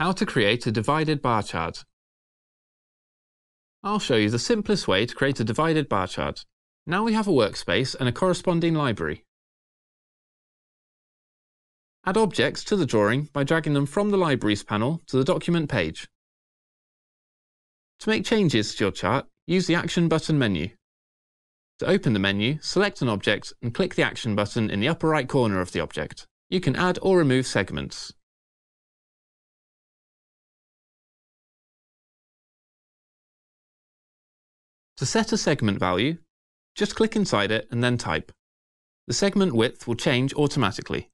How to create a divided bar chart. I'll show you the simplest way to create a divided bar chart. Now we have a workspace and a corresponding library. Add objects to the drawing by dragging them from the Libraries panel to the document page. To make changes to your chart, use the Action button menu. To open the menu, select an object and click the Action button in the upper right corner of the object. You can add or remove segments. To set a segment value, just click inside it and then type. The segment width will change automatically.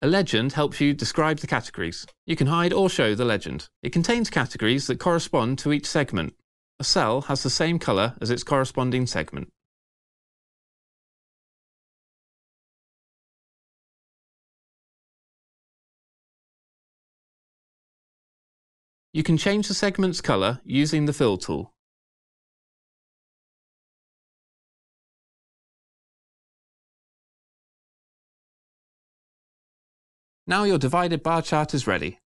A legend helps you describe the categories. You can hide or show the legend. It contains categories that correspond to each segment. A cell has the same colour as its corresponding segment. You can change the segment's color using the Fill tool. Now your divided bar chart is ready.